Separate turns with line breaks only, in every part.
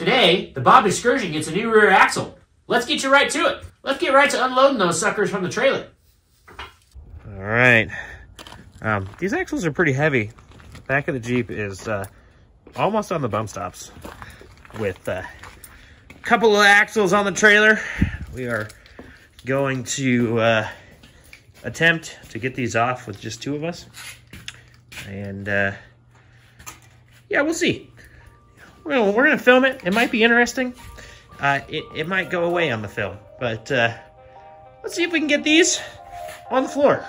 Today, the Bobbed Excursion gets a new rear axle. Let's get you right to it. Let's get right to unloading those suckers from the trailer.
All right. Um, these axles are pretty heavy. Back of the Jeep is uh, almost on the bump stops with uh, a couple of axles on the trailer. We are going to uh, attempt to get these off with just two of us. And uh, yeah, we'll see. We're gonna, we're gonna film it. It might be interesting. Uh, it, it might go away on the film, but uh, let's see if we can get these on the floor.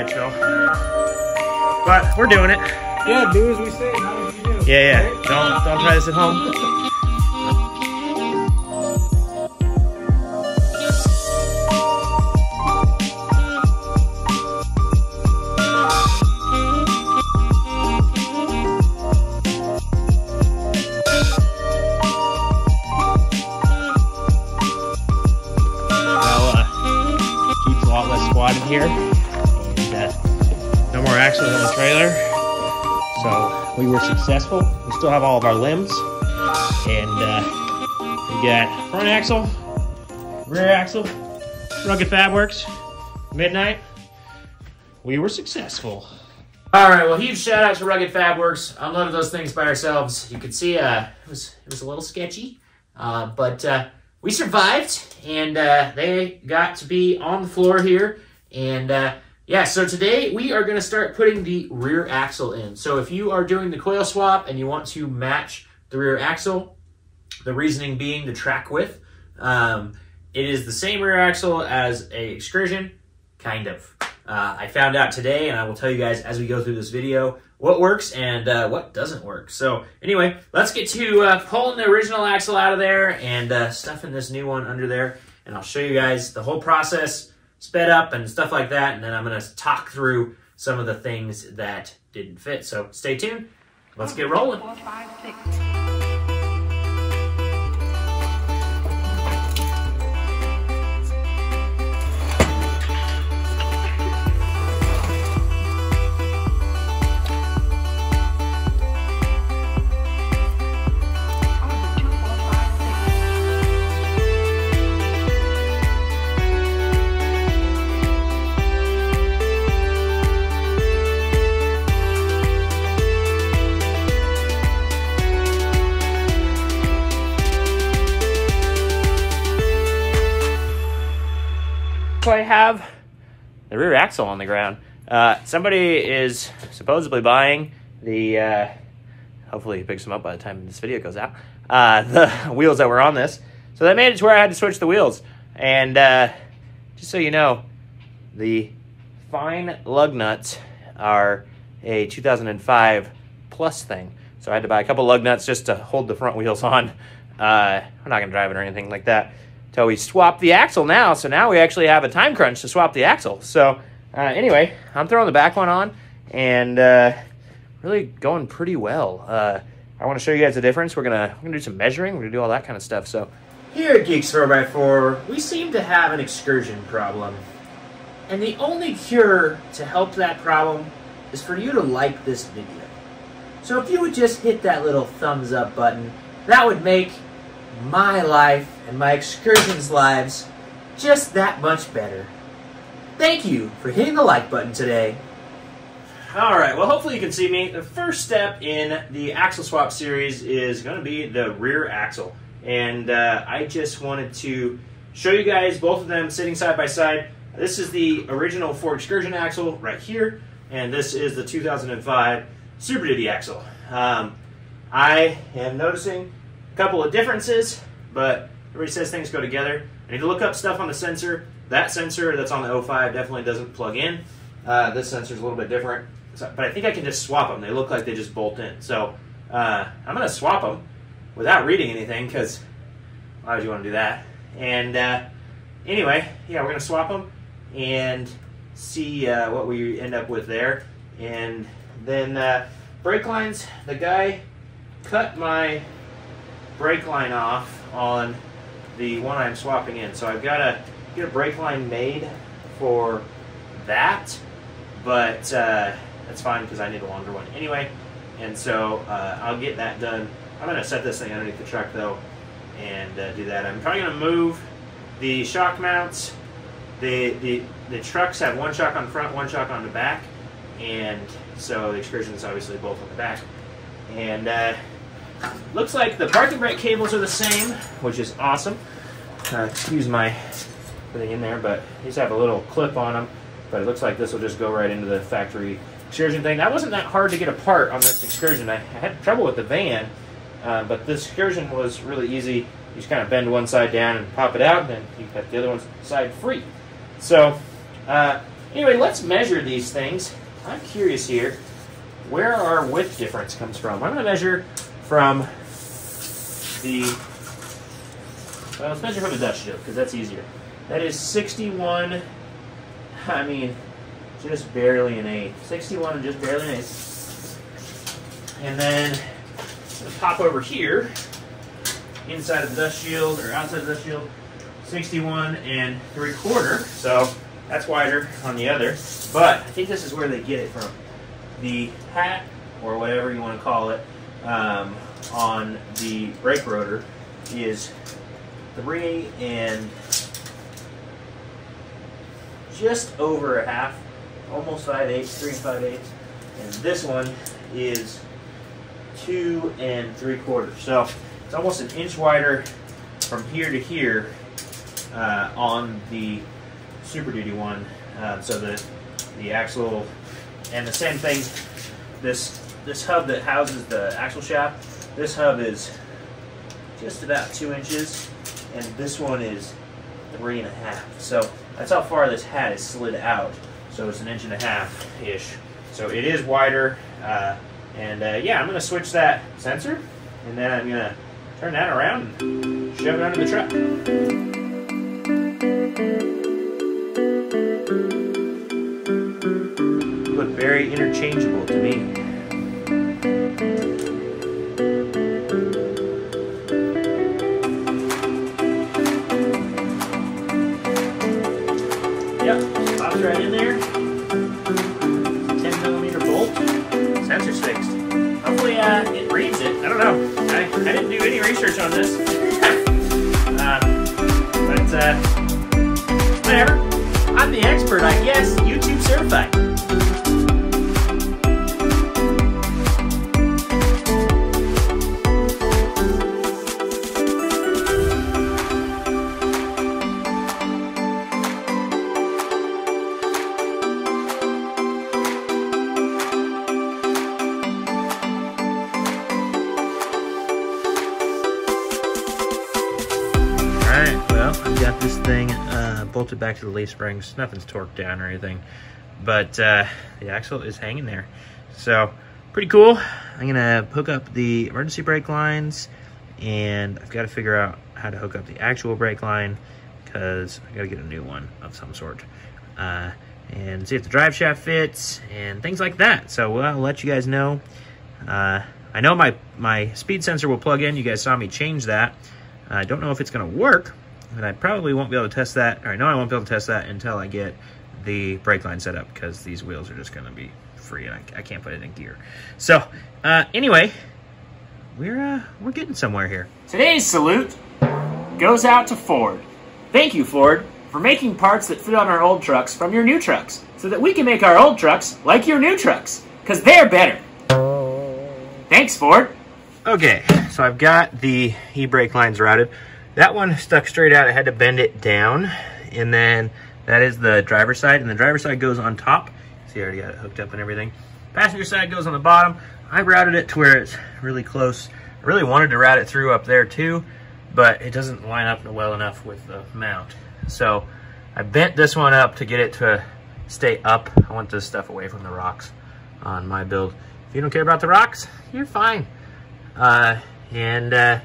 Yeah, this is sketch though, but we're doing it.
Yeah, do as we say, not as you do.
Yeah, yeah. Don't don't try this at home. We were successful. We still have all of our limbs, and uh, we got front axle, rear axle, Rugged Fabworks, Midnight. We were successful.
All right, well, huge shout out to Rugged Fabworks. Unloaded those things by ourselves. You could see uh, it was it was a little sketchy, uh, but uh, we survived, and uh, they got to be on the floor here. And uh, yeah, so today we are going to start putting the rear axle in. So if you are doing the coil swap and you want to match the rear axle, the reasoning being the track width, um, it is the same rear axle as a Excursion, kind of. Uh, I found out today, and I will tell you guys as we go through this video what works and uh, what doesn't work. So anyway, let's get to uh, pulling the original axle out of there and uh, stuffing this new one under there, and I'll show you guys the whole process sped up and stuff like that, and then I'm going to talk through some of the things that didn't fit. So stay tuned. Let's get rolling.
I have the rear axle on the ground. Uh, somebody is supposedly buying the. Uh, hopefully, he picks them up by the time this video goes out. Uh, the wheels that were on this, so that made it to where I had to switch the wheels. And uh, just so you know, the fine lug nuts are a 2005 plus thing. So I had to buy a couple lug nuts just to hold the front wheels on. Uh, we're not gonna drive it or anything like that until we swap the axle now. So now we actually have a time crunch to swap the axle. So uh, anyway, I'm throwing the back one on and uh, really going pretty well. Uh, I want to show you guys the difference. We're gonna we're gonna do some measuring. We're gonna do all that kind of stuff. So
Here at Geeks 4x4, we seem to have an excursion problem. And the only cure to help that problem is for you to like this video. So if you would just hit that little thumbs up button, that would make my life and my excursions lives just that much better. Thank you for hitting the like button today.
All right. Well, hopefully you can see me. The first step in the axle swap series is going to be the rear axle, and uh, I just wanted to show you guys both of them sitting side by side. This is the original Ford Excursion axle right here, and this is the 2005 Super Duty axle. Um, I am noticing couple of differences, but everybody says things go together. I need to look up stuff on the sensor. That sensor that's on the 05 definitely doesn't plug in. Uh, this sensor is a little bit different, so, but I think I can just swap them. They look like they just bolt in. So uh, I'm going to swap them without reading anything because why would you want to do that? And uh, anyway, yeah, we're going to swap them and see uh, what we end up with there. And then uh, brake lines, the guy cut my brake line off on the one I'm swapping in. So I've got to get a brake line made for that, but uh, that's fine because I need a longer one anyway. And so uh, I'll get that done. I'm going to set this thing underneath the truck though and uh, do that. I'm probably going to move the shock mounts. The, the, the trucks have one shock on front, one shock on the back, and so the Excursion is obviously both on the back. And uh, looks like the parking brake cables are the same, which is awesome. Uh, excuse my putting in there, but these have a little clip on them. But it looks like this will just go right into the factory Excursion thing. That wasn't that hard to get apart on this Excursion. I, had trouble with the van, uh, but this Excursion was really easy. You just kind of bend one side down and pop it out, and then you got the other one side free. So, uh, anyway, let's measure these things. I'm curious here where our width difference comes from. I'm going to measure from the, well, let's measure from the dust shield because that's easier. That is 61, I mean, just barely an eighth. 61 and just barely an eighth. And then pop over here, inside of the dust shield, or outside of the dust shield, 61 and three quarter. So that's wider on the other. But I think this is where they get it from. The hat, or whatever you want to call it, um, on the brake rotor is three and just over a half, almost five eighths, three and five eighths. And this one is two and three quarters. So it's almost an inch wider from here to here uh, on the Super Duty one. Uh, so the the axle and the same thing. This this hub that houses the axle shaft. This hub is just about two inches, and this one is three and a half. So that's how far this hat is slid out. So it's an inch and a half ish. So it is wider. Uh, and uh, yeah, I'm to switch that sensor, and then I'm to turn that around and shove it under the truck. Look very interchangeable to me. Yep, pops right in there. 10 millimeter bolt. Sensor's fixed. Hopefully uh, it reads it. I don't know. I, didn't do any research on this. uh, but uh, whatever. I'm the expert, I guess. YouTube certified. Bolted back to the leaf springs. Nothing's torqued down or anything. But uh, the axle is hanging there. So, pretty cool. I'm to hook up the emergency brake lines. And I've got to figure out how to hook up the actual brake line. Because i got to get a new one of some sort. Uh, and see if the drive shaft fits. And things like that. So, I'll let you guys know. Uh, I know my, my speed sensor will plug in. You guys saw me change that. I don't know if it's to work, and I probably won't be able to test that, or I know I won't be able to test that until I get the brake line set up, because these wheels are just going to be free, and I, I, can't put it in gear. So, uh, anyway, we're, uh, we're getting somewhere here. Today's salute goes out to Ford. Thank you, Ford,
for making parts that fit on our old trucks from your new trucks, so that we can make our old trucks like your new trucks, because they're better. Thanks, Ford.
Okay, so I've got the e-brake lines routed. That one stuck straight out. I had to bend it down. And then that is the driver's side. And the driver's side goes on top. See, I already got it hooked up and everything. Passenger side goes on the bottom. I routed it to where it's really close. I really wanted to route it through up there too, but it doesn't line up well enough with the mount. So I bent this one up to get it to stay up. I want this stuff away from the rocks on my build. If you don't care about the rocks, you're fine. Uh, and uh,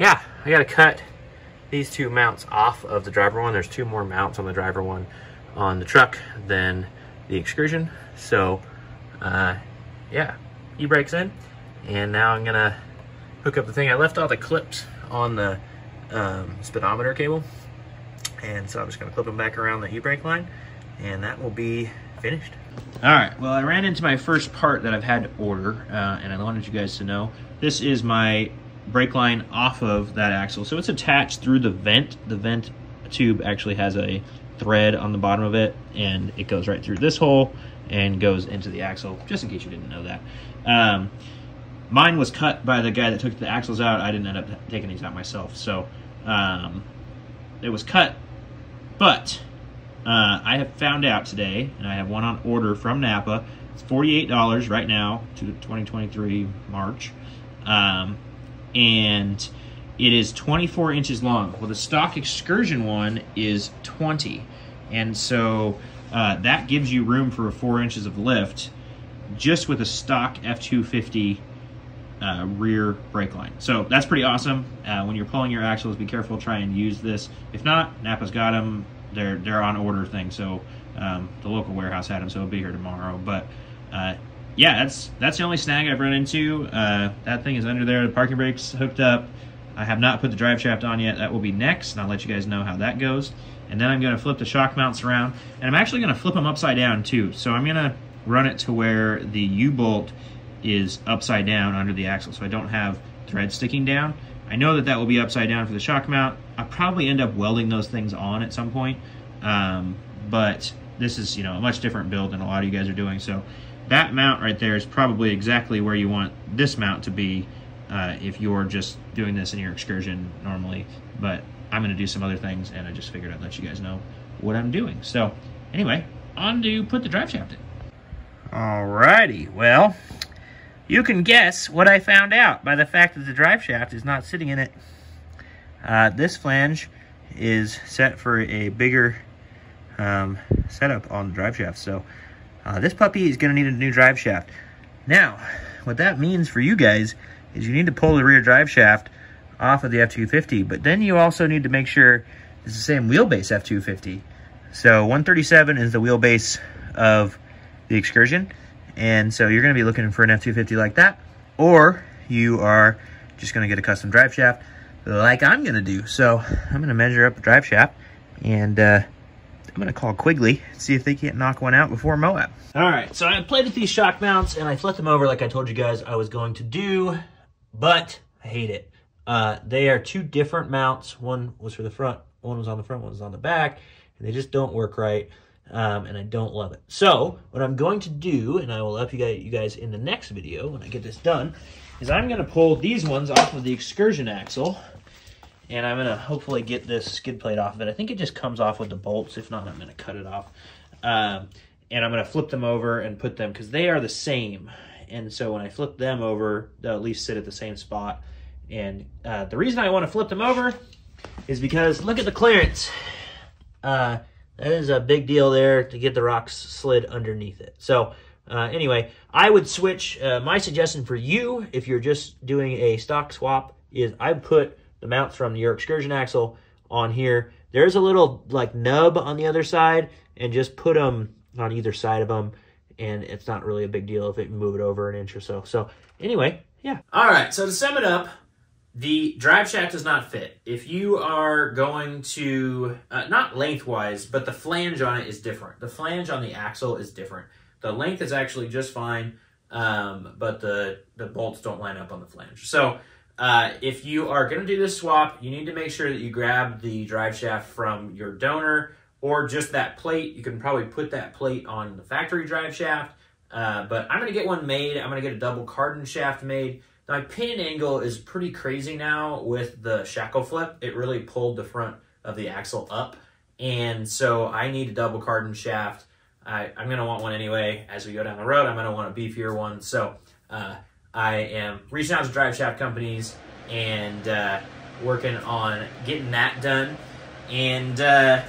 yeah, I gotta cut these two mounts off of the driver one. There's two more mounts on the driver one on the truck than the Excursion. So uh, yeah, e-brakes in. And now I'm gonna hook up the thing. I left all the clips on the um, speedometer cable. And so I'm just gonna clip them back around the e-brake line and that will be finished. All right, well, I ran into my first part that I've had to order, uh, and I wanted you guys to know. This is my brake line off of that axle. So it's attached through the vent. The vent tube actually has a thread on the bottom of it, and it goes right through this hole and goes into the axle, just in case you didn't know that. Um, mine was cut by the guy that took the axles out. I didn't end up taking these out myself. So um, it was cut, but uh, I have found out today, and I have one on order from Napa. It's $48 right now to 2023 March. Um, and it is 24 inches long. Well, the stock excursion one is 20. And so uh, that gives you room for four inches of lift just with a stock F250 uh, rear brake line. So that's pretty awesome. Uh, when you're pulling your axles, be careful, try and use this. If not, Napa's got them. They're, they're on order thing. So um, the local warehouse had them, so it'll be here tomorrow. But uh, yeah, that's that's the only snag I've run into. Uh, that thing is under there. The parking brake's hooked up. I have not put the drive shaft on yet. That will be next, and I'll let you guys know how that goes. And then I'm going to flip the shock mounts around, and I'm actually going to flip them upside down too. So I'm going to run it to where the U-bolt is upside down under the axle, so I don't have thread sticking down. I know that that will be upside down for the shock mount. I'll probably end up welding those things on at some point, um, but this is you know a much different build than a lot of you guys are doing. So that mount right there is probably exactly where you want this mount to be uh, if you're just doing this in your excursion normally. But I'm going to do some other things, and I just figured I'd let you guys know what I'm doing. So anyway, on to put the drive shaft in. Alrighty, well, you can guess what I found out by the fact that the drive shaft is not sitting in it. Uh, this flange is set for a bigger um, setup on the drive shaft. So uh, this puppy is going to need a new drive shaft. Now, what that means for you guys is you need to pull the rear drive shaft off of the F-250, but then you also need to make sure it's the same wheelbase F-250. So 137 is the wheelbase of the Excursion, and so you're going to be looking for an F-250 like that, or you are just going to get a custom drive shaft like I'm going to do. So I'm going to measure up the drive shaft, and uh, I'm to call Quigley, see if they can't knock one out before Moab. All right, so I played with these shock mounts, and I flipped them over like I told you guys I was going to do, but I hate it. Uh, they are two different mounts. One was for the front, one was on the front, one was on the back, and they just don't work right, um, and I don't love it. So what I'm going to do, and I will help you guys, you guys in the next video when I get this done, is I'm going to pull these ones off of the excursion axle, and I'm to hopefully get this skid plate off of it. I think it just comes off with the bolts. If not, I'm to cut it off. Um, and I'm to flip them over and put them, because they are the same. And so when I flip them over, they'll at least sit at the same spot. And uh, the reason I want to flip them over is because look at the clearance. Uh, that is a big deal there to get the rocks slid underneath it. So uh, anyway, I would switch. Uh, my suggestion for you, if you're just doing a stock swap, is I put the mounts from your excursion axle on here. There's a little like nub on the other side, and just put them on either side of them, and it's not really a big deal if it move it over an inch or so. So anyway, yeah.
All right, so to sum it up, the drive shaft does not fit. If you are going to, uh, not lengthwise, but the flange on it is different. The flange on the axle is different. The length is actually just fine, um, but the, the bolts don't line up on the flange. So
uh, if you are going to do this swap, you need to make sure that you grab the drive shaft from your donor or just that plate. You can probably put that plate on the factory drive shaft. Uh, but I'm going to get one made. I'm going to get a double cardan shaft made. My pin angle is pretty crazy now with the shackle flip. It really pulled the front of the axle up. And so I need a double cardan shaft. I, I'm going to want one anyway. As we go down the road, I'm going to want a beefier one. So uh, I am reaching out to drive shaft companies and uh, working on getting that done. And uh,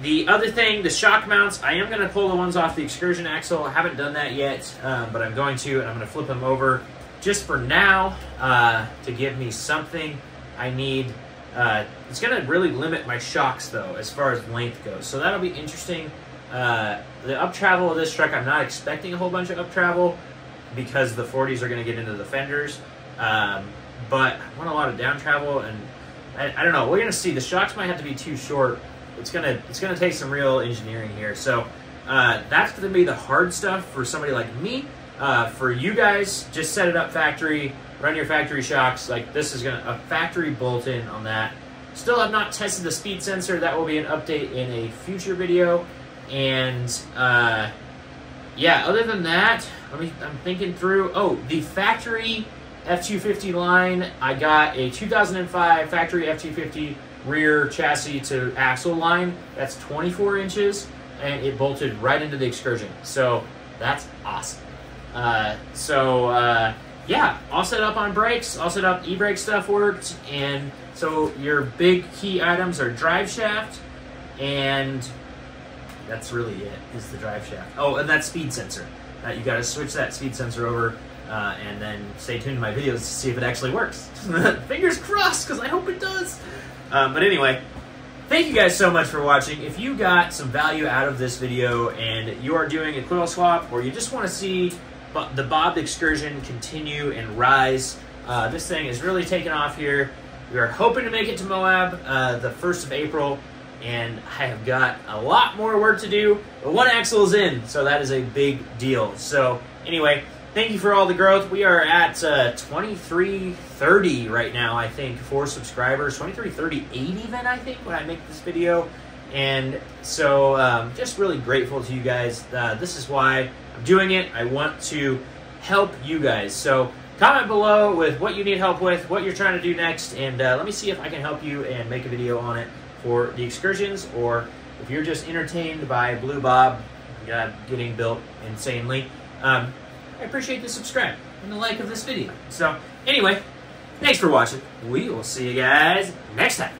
the other thing, the shock mounts, I am going to pull the ones off the Excursion axle. I haven't done that yet, um, but I'm going to, and I'm going to flip them over just for now uh, to give me something I need. Uh, it's going to really limit my shocks, though, as far as length goes. So that'll be interesting. Uh, the up travel of this truck, I'm not expecting a whole bunch of up travel because the 40s are going to get into the fenders. Um, but I want a lot of down travel, and I, I don't know. We're going to see. The shocks might have to be too short. It's gonna it's gonna take some real engineering here. So uh, that's going to be the hard stuff for somebody like me. Uh, for you guys, just set it up factory, run your factory shocks. Like this is gonna a factory bolt-in on that. Still have not tested the speed sensor. That will be an update in a future video. And uh, yeah, other than that, me. I'm thinking through. Oh, the factory F250 line. I got a 2005 factory F250 rear chassis to axle line. That's 24 inches, and it bolted right into the Excursion. So that's awesome. Uh, so uh, yeah, all set up on brakes, all set up e-brake stuff worked, and so your big key items are drive shaft, and that's really it. Is the drive shaft. Oh, and that speed sensor. Uh, you got to switch that speed sensor over. Uh, and then stay tuned to my videos to see if it actually works. Fingers crossed, because I hope it does. Um, but anyway, thank you guys so much for watching. If you got some value out of this video and you are doing a coil swap or you just want to see the Bobbed Excursion continue and rise, uh, this thing is really taking off here. We are hoping to make it to Moab uh, the 1st of April, and I have got a lot more work to do, but one axle is in, so that is a big deal. So anyway, thank you for all the growth. We are at uh, 2330 right now, I think, for subscribers. 2338 even, I think, when I make this video. And so um, just really grateful to you guys. Uh, this is why I'm doing it. I want to help you guys. So comment below with what you need help with, what you're trying to do next, and uh, let me see if I can help you and make a video on it for the excursions, or if you're just entertained by Blue Bob uh, getting built insanely. Um, I appreciate the subscribe and the like of this video. So, anyway, thanks for watching. We will see you guys next time.